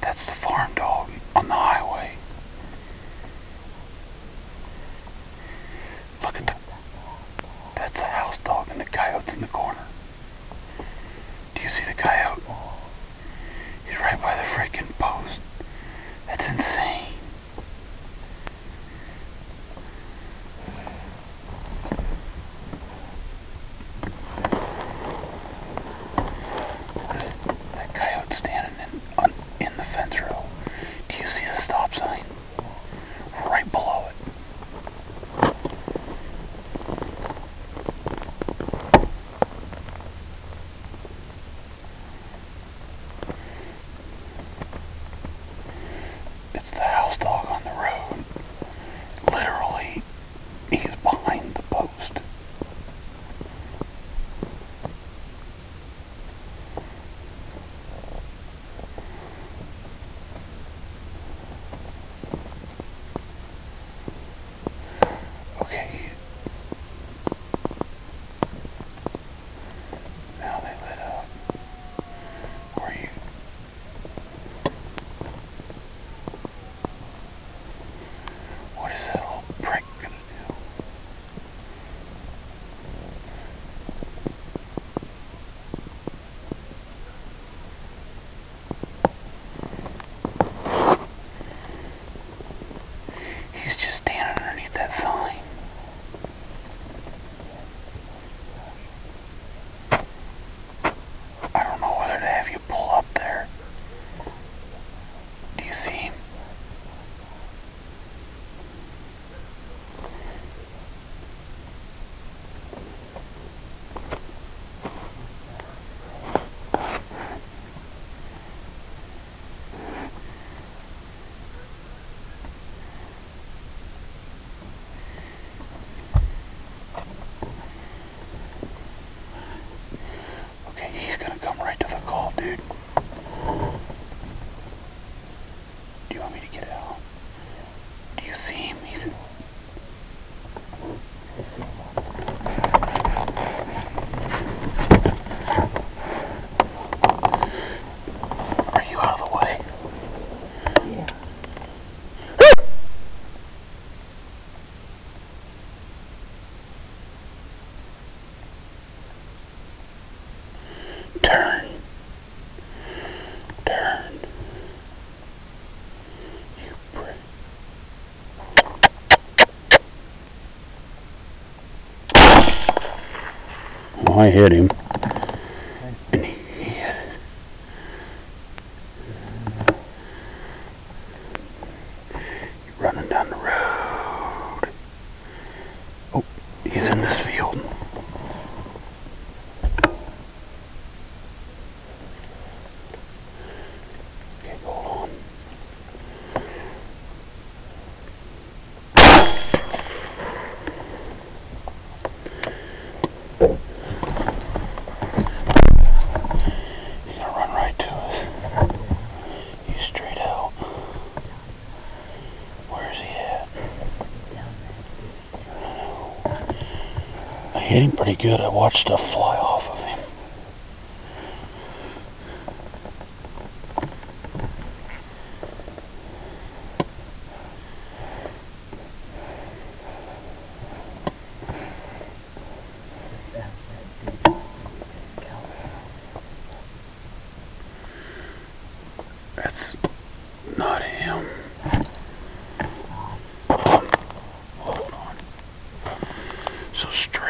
That's the farm dog. you see him? He's I hit him. And he hit. You're running down the road. hit him pretty good. I watched a fly off of him. That's not him. So straight.